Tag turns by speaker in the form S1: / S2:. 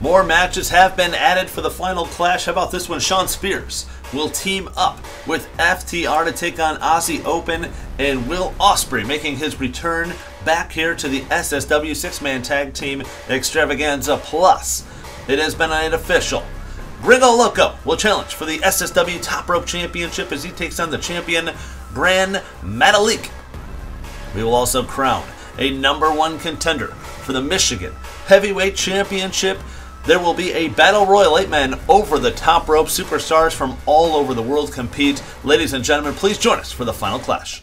S1: More matches have been added for the final clash. How about this one? Shawn Spears will team up with FTR to take on Aussie Open and Will Ospreay making his return back here to the SSW six man tag team extravaganza. Plus, it has been made official. Gringo Loco will challenge for the SSW Top Rope Championship as he takes on the champion, Gran Metalik. We will also crown a number one contender for the Michigan Heavyweight Championship. There will be a Battle Royal 8 man over the top rope. Superstars from all over the world compete. Ladies and gentlemen, please join us for the final clash.